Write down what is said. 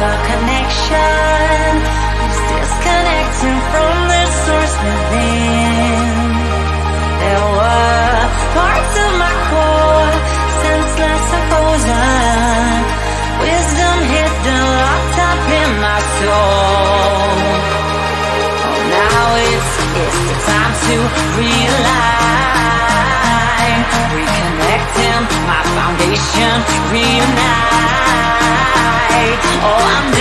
the connection is disconnecting from the source within. There were parts of my core senseless opposing. Wisdom hidden, locked up in my soul. Oh, now it's it's the time to realign, reconnecting my foundation, reunite. Oh, I'm